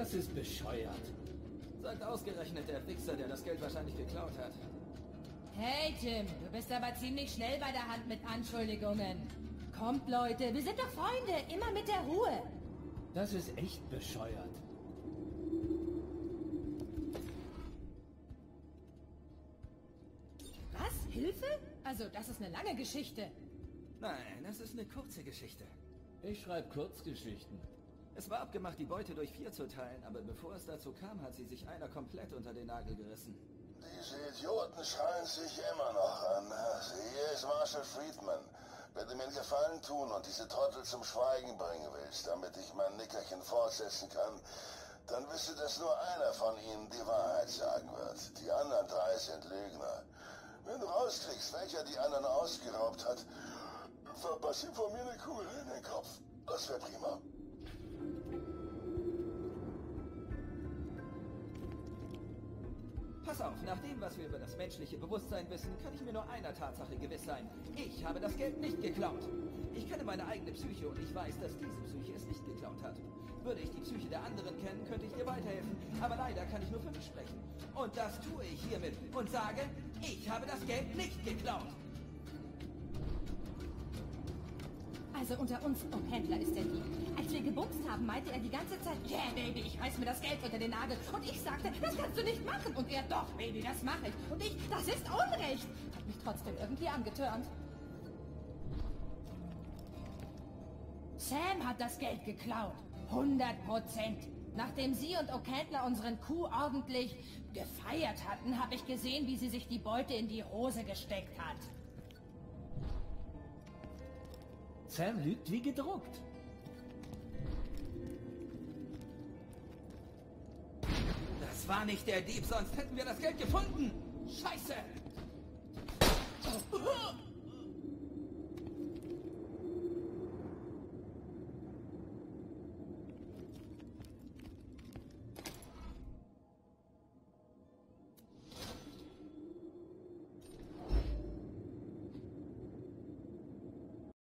Das ist bescheuert. Sagt ausgerechnet der Wichser, der das Geld wahrscheinlich geklaut hat. Hey Jim, du bist aber ziemlich schnell bei der Hand mit Anschuldigungen. Kommt Leute, wir sind doch Freunde, immer mit der Ruhe. Das ist echt bescheuert. Was? Hilfe? Also, das ist eine lange Geschichte. Nein, das ist eine kurze Geschichte. Ich schreibe Kurzgeschichten. Es war abgemacht, die Beute durch vier zu teilen, aber bevor es dazu kam, hat sie sich einer komplett unter den Nagel gerissen. Diese Idioten schreien sich immer noch an. Hier ist Marshall Friedman. Wenn du mir einen Gefallen tun und diese Trottel zum Schweigen bringen willst, damit ich mein Nickerchen fortsetzen kann, dann wisse, dass nur einer von ihnen die Wahrheit sagen wird. Die anderen drei sind Lügner. Wenn du rauskriegst, welcher die anderen ausgeraubt hat, verpass ihm von mir eine Kugel in den Kopf. Das wäre prima. Pass auf, nach dem, was wir über das menschliche Bewusstsein wissen, kann ich mir nur einer Tatsache gewiss sein. Ich habe das Geld nicht geklaut. Ich kenne meine eigene Psyche und ich weiß, dass diese Psyche es nicht geklaut hat. Würde ich die Psyche der anderen kennen, könnte ich dir weiterhelfen. Aber leider kann ich nur für mich sprechen. Und das tue ich hiermit und sage, ich habe das Geld nicht geklaut. Also unter uns, oh Händler ist der Dieb. Gebumst haben, meinte er die ganze Zeit, yeah, Baby, ich reiß mir das Geld unter den Nagel. Und ich sagte, das kannst du nicht machen. Und er, doch, Baby, das mache ich. Und ich, das ist Unrecht. Hat mich trotzdem irgendwie angetörnt. Sam hat das Geld geklaut. 100 Prozent. Nachdem sie und O'Candler unseren Coup ordentlich gefeiert hatten, habe ich gesehen, wie sie sich die Beute in die Hose gesteckt hat. Sam lügt wie gedruckt. War nicht der Dieb, sonst hätten wir das Geld gefunden. Scheiße!